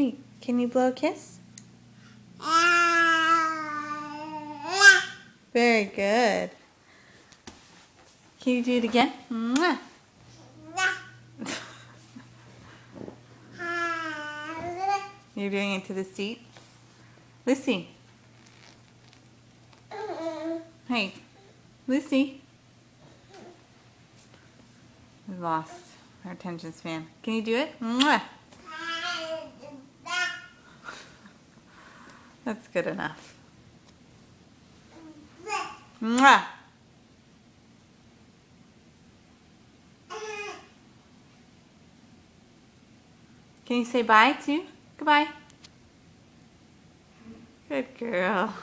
Hey, can you blow a kiss? Very good. Can you do it again? You're doing it to the seat? Lucy. Hey, Lucy. We lost our attention span. Can you do it? Mwah. That's good enough. Mwah. Can you say bye too? Goodbye. Good girl.